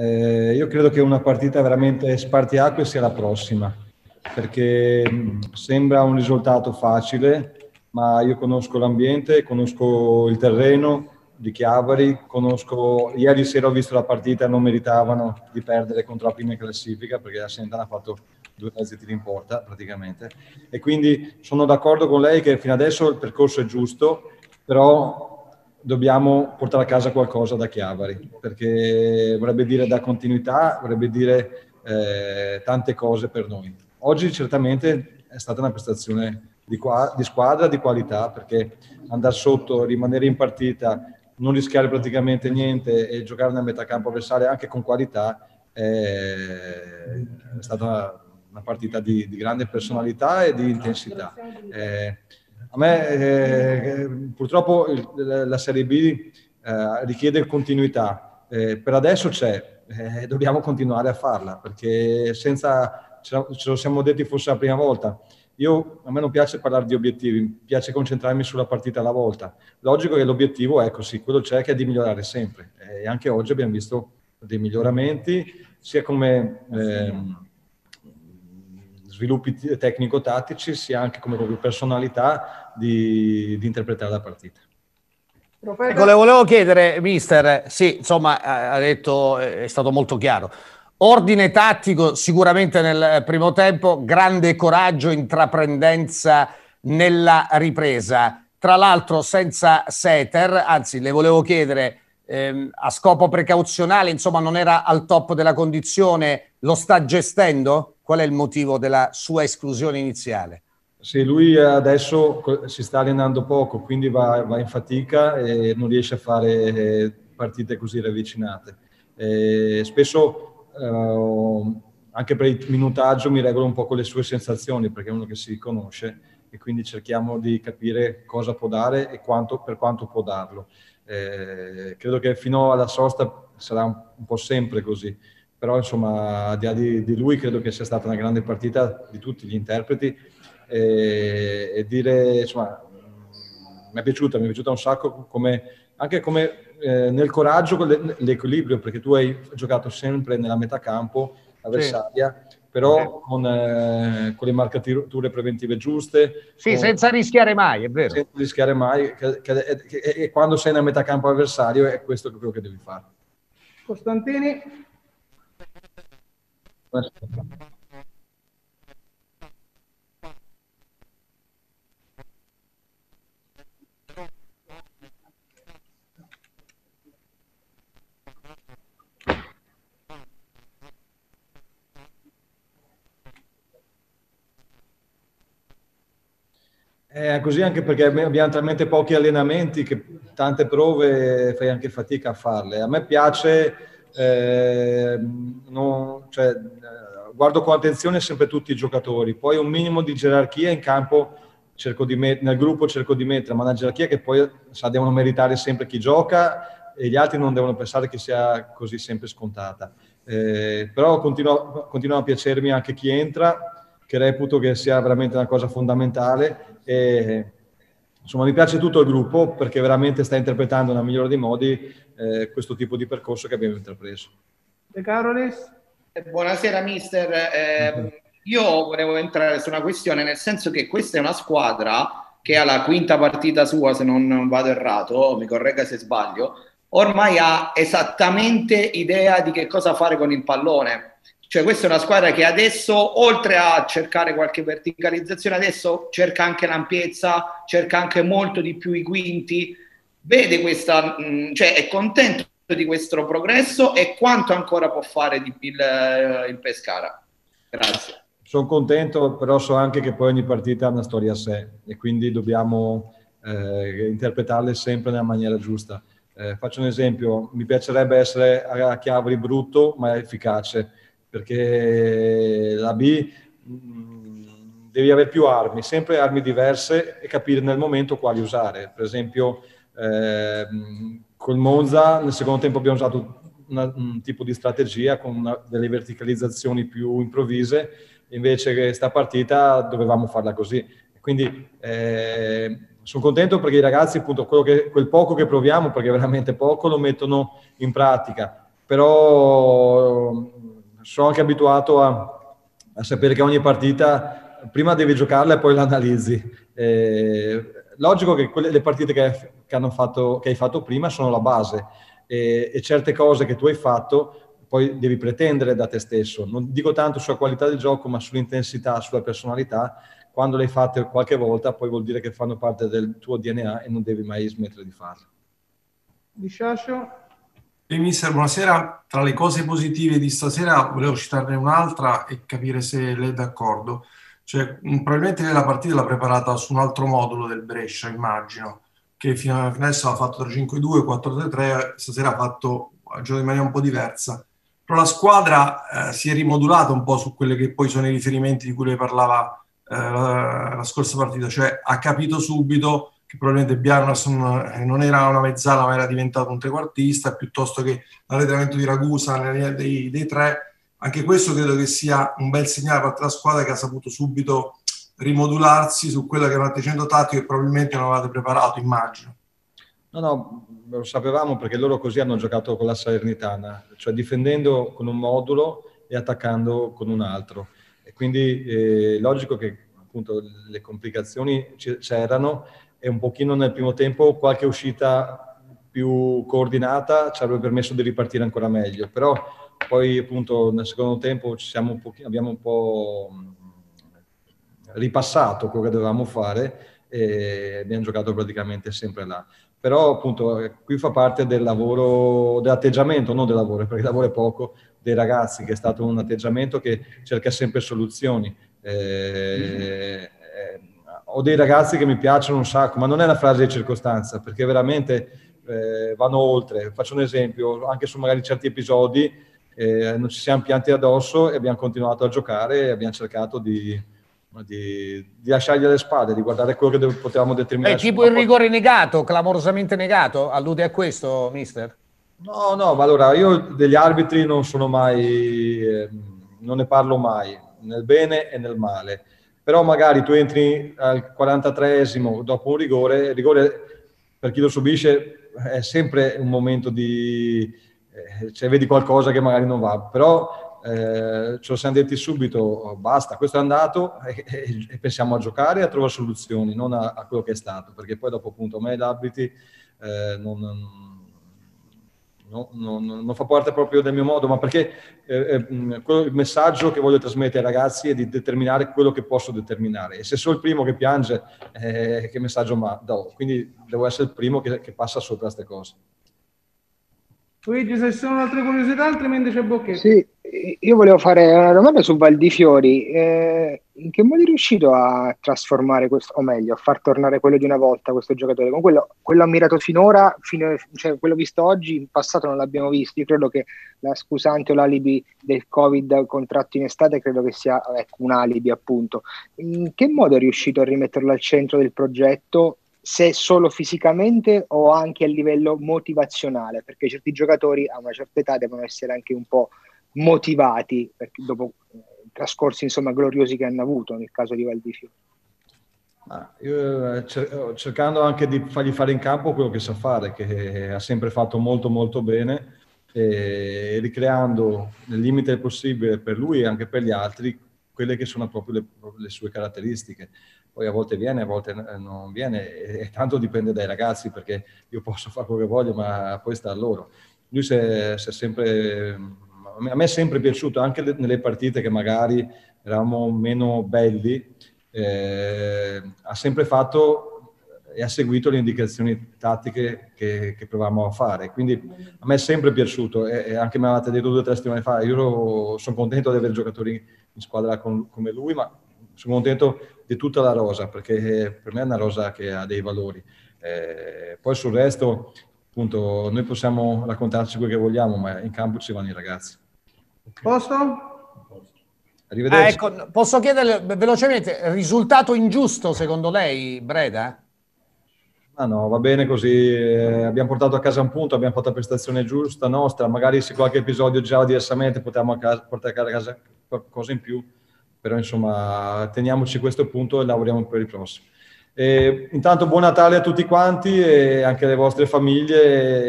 Eh, io credo che una partita veramente spartiacque sia la prossima, perché sembra un risultato facile, ma io conosco l'ambiente, conosco il terreno di Chiavari, conosco, ieri sera ho visto la partita non meritavano di perdere contro la prima in classifica perché la Sentana ha fatto due mezzi tiri in porta praticamente. E quindi sono d'accordo con lei che fino adesso il percorso è giusto, però dobbiamo portare a casa qualcosa da Chiavari, perché vorrebbe dire da continuità, vorrebbe dire eh, tante cose per noi. Oggi certamente è stata una prestazione di, qua, di squadra, di qualità, perché andare sotto, rimanere in partita, non rischiare praticamente niente e giocare nel metacampo avversario anche con qualità è, è stata una, una partita di, di, grande personalità e di intensità. Eh, a me eh, purtroppo il, la Serie B eh, richiede continuità, eh, per adesso c'è, eh, dobbiamo continuare a farla perché senza, ce, ce lo siamo detti forse la prima volta, io, a me non piace parlare di obiettivi, mi piace concentrarmi sulla partita alla volta. Logico che l'obiettivo è così, quello c'è che è di migliorare sempre. E anche oggi abbiamo visto dei miglioramenti sia come... Eh, sviluppi tecnico-tattici sia anche come proprio personalità di, di interpretare la partita. Ecco, le volevo chiedere, mister, sì, insomma, ha detto, è stato molto chiaro. Ordine tattico sicuramente nel primo tempo, grande coraggio, intraprendenza nella ripresa. Tra l'altro senza Seter, anzi le volevo chiedere, ehm, a scopo precauzionale, insomma non era al top della condizione, lo sta gestendo? Qual è il motivo della sua esclusione iniziale? Sì, lui adesso si sta allenando poco, quindi va, va in fatica e non riesce a fare partite così ravvicinate. E spesso eh, anche per il minutaggio mi regolo un po' con le sue sensazioni perché è uno che si conosce e quindi cerchiamo di capire cosa può dare e quanto, per quanto può darlo. Eh, credo che fino alla sosta sarà un, un po' sempre così però insomma al di là di, di, lui credo che sia stata una grande partita di tutti gli interpreti. E, e dire insomma mi è piaciuta, mi è piaciuta un sacco come, anche come eh, nel coraggio l'equilibrio perché tu hai giocato sempre nella metà campo avversaria sì. però con, eh, con, le marcature preventive giuste sì, con, senza rischiare mai, è vero. Senza rischiare mai e quando sei nel metà campo avversario è questo quello che devi fare. Costantini è così anche perché abbiamo talmente pochi allenamenti che tante prove fai anche fatica a farle. A me piace eh, non, cioè, guardo con attenzione sempre tutti i giocatori, poi un minimo di gerarchia in campo met- nel gruppo cerco di mettere, ma una gerarchia che poi sa, devono meritare sempre chi gioca e gli altri non devono pensare che sia così sempre scontata. Eh, però continua, continua a piacermi anche chi entra, che reputo che sia veramente una cosa fondamentale e insomma mi piace tutto il gruppo perché veramente sta interpretando nel migliore dei modi eh, questo tipo di percorso che abbiamo intrapreso. De Carolis? Eh, buonasera mister, eh, io volevo entrare su una questione nel senso che questa è una squadra che ha la quinta partita sua se non vado errato, mi corregga se sbaglio, ormai ha esattamente idea di che cosa fare con il pallone. Cioè questa è una squadra che adesso, oltre a cercare qualche verticalizzazione, adesso cerca anche l'ampiezza, cerca anche molto di più i quinti, vede questa, mh, cioè è contento di questo progresso e quanto ancora può fare il, il Pescara. Grazie. Sono contento, però so anche che poi ogni partita ha una storia a sé e quindi dobbiamo eh, interpretarle sempre nella maniera giusta. Eh, faccio un esempio, mi piacerebbe essere a Chiavari brutto ma efficace, perché la B mh, mm, devi avere più armi, sempre armi diverse e capire nel momento quali usare. Per esempio, eh, col Monza nel secondo tempo abbiamo usato una, un tipo di strategia con una, delle verticalizzazioni più improvvise, invece che sta partita dovevamo farla così. Quindi eh, sono contento perché i ragazzi, appunto, che, quel poco che proviamo, perché veramente poco, lo mettono in pratica. però sono anche abituato a, a sapere che ogni partita prima devi giocarla e poi l'analizzi. Eh, logico che quelle, le partite che, che, fatto, che, hai fatto prima sono la base e, e, certe cose che tu hai fatto poi devi pretendere da te stesso. Non dico tanto sulla qualità del gioco, ma sull'intensità, sulla personalità. Quando le hai fatte qualche volta, poi vuol dire che fanno parte del tuo DNA e non devi mai smettere di farle. Di Sciascio? Sì, mister, buonasera. Tra le cose positive di stasera volevo citarne un'altra e capire se lei è d'accordo. Cioè, probabilmente lei la partita l'ha preparata su un altro modulo del Brescia, immagino, che fino adesso ha fatto 3-5-2, 4-3-3, stasera ha fatto in maniera un po' diversa. Però la squadra eh, si è rimodulata un po' su quelli che poi sono i riferimenti di cui lei parlava eh, la, la, scorsa partita, cioè ha capito subito che probabilmente Bjarnason eh, non era una mezzala ma era diventato un trequartista, piuttosto che l'arretramento di Ragusa dei, dei tre anche questo credo che sia un bel segnale per la squadra che ha saputo subito rimodularsi su quello che era un atteggiamento tattico che probabilmente non avevate preparato, immagino. No, no, lo sapevamo perché loro così hanno giocato con la Salernitana, cioè difendendo con un modulo e attaccando con un altro. E quindi eh, logico che appunto le complicazioni c'erano e un pochino nel primo tempo qualche uscita più coordinata ci avrebbe permesso di ripartire ancora meglio, però poi appunto nel secondo tempo un abbiamo un po' ripassato quello che dovevamo fare e abbiamo giocato praticamente sempre là. Però appunto eh, qui fa parte del lavoro, dell'atteggiamento, non del lavoro, perché il lavoro è poco, dei ragazzi, che è stato un atteggiamento che cerca sempre soluzioni. Eh, eh, ho dei ragazzi che mi piacciono un sacco, ma non è una frase di circostanza, perché veramente eh, vanno oltre. Faccio un esempio, anche su magari certi episodi eh, non ci siamo pianti addosso e abbiamo continuato a giocare e abbiamo cercato di, di, di lasciargli le spade, di guardare quello che potevamo determinare. È tipo il rigore negato, clamorosamente negato? Allude a questo, mister? No, no, ma allora io degli arbitri non sono mai, eh, non ne parlo mai, nel bene e nel male. Però magari tu entri al 43esimo dopo un rigore, il rigore per chi lo subisce è sempre un momento di, eh, cioè vedi qualcosa che magari non va, però eh, ce lo siamo detti subito, oh, basta, questo è andato e, e, e pensiamo a giocare e a trovare soluzioni, non a, a, quello che è stato, perché poi dopo appunto a me l'arbitri eh, non, non, non, non, fa parte proprio del mio modo, ma perché eh, eh quello, il messaggio che voglio trasmettere ai ragazzi è di determinare quello che posso determinare. E se sono il primo che piange, eh, che messaggio do? Quindi devo essere il primo che, che passa sopra queste cose. Luigi, se ci sono altre curiosità, altrimenti c'è Bocchetto. Sì, io volevo fare una domanda su Valdifiori. Eh, in che modo è riuscito a trasformare questo, o meglio, a far tornare quello di una volta questo giocatore? Con quello, quello ammirato finora, fino, cioè quello visto oggi, in passato non l'abbiamo visto. Io credo che la scusante o l'alibi del Covid contratto in estate credo che sia ecco, un alibi, appunto. In che modo è riuscito a rimetterlo al centro del progetto se solo fisicamente o anche a livello motivazionale, perché certi giocatori a una certa età devono essere anche un po' motivati dopo eh, trascorsi insomma gloriosi che hanno avuto nel caso di Valdifio. Ah, io, eh, cer- cercando anche di fargli fare in campo quello che sa fare, che ha sempre fatto molto molto bene, e ricreando nel limite possibile per lui e anche per gli altri quelle che sono proprio le, le sue caratteristiche poi a volte viene, a volte non viene e, tanto dipende dai ragazzi perché io posso fare quello che voglio ma poi sta a loro. Lui si è, si è sempre, a me è sempre piaciuto anche nelle partite che magari eravamo meno belli, eh, ha sempre fatto e ha seguito le indicazioni tattiche che, che provavamo a fare. Quindi a me è sempre piaciuto e, e anche mi avevate detto due o tre settimane fa, io sono contento di avere giocatori in squadra con, come lui, ma sono contento di tutta la rosa perché per me è una rosa che ha dei valori. Eh, poi sul resto, appunto, noi possiamo raccontarci quello che vogliamo, ma in campo ci vanno i ragazzi. Posto? Arrivederci. Ah, ecco, posso chiederle velocemente, risultato ingiusto secondo lei, Breda? Ah no, va bene così, eh, abbiamo portato a casa un punto, abbiamo fatto la prestazione giusta nostra, magari se qualche episodio già diversamente potevamo a casa, portare a casa qualcosa in più, però insomma teniamoci questo punto e lavoriamo per il prossimo. E, intanto buon Natale a tutti quanti e anche alle vostre famiglie.